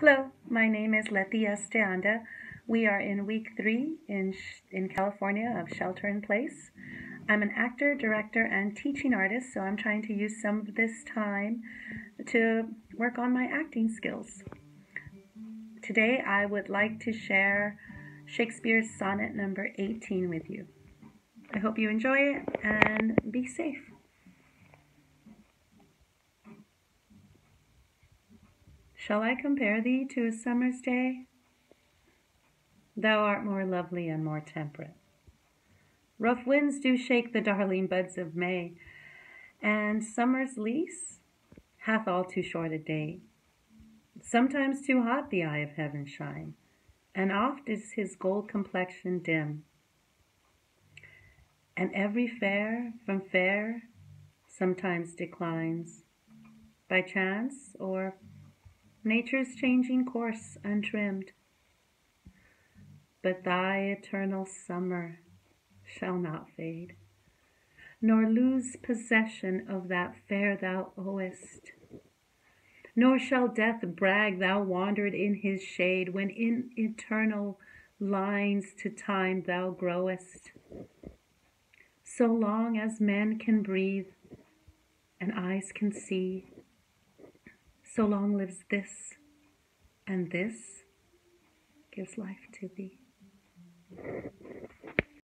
Hello, my name is Lettie S. De Anda. We are in week three in, in California of Shelter in Place. I'm an actor, director, and teaching artist, so I'm trying to use some of this time to work on my acting skills. Today, I would like to share Shakespeare's sonnet number 18 with you. I hope you enjoy it and be safe. Shall I compare thee to a summer's day? Thou art more lovely and more temperate. Rough winds do shake the darling buds of May, and summer's lease hath all too short a day. Sometimes too hot the eye of heaven shine, and oft is his gold complexion dim. And every fair from fair sometimes declines, by chance or nature's changing course untrimmed. But thy eternal summer shall not fade, nor lose possession of that fair thou owest. Nor shall death brag thou wandered in his shade when in eternal lines to time thou growest. So long as men can breathe and eyes can see, so long lives this, and this gives life to thee.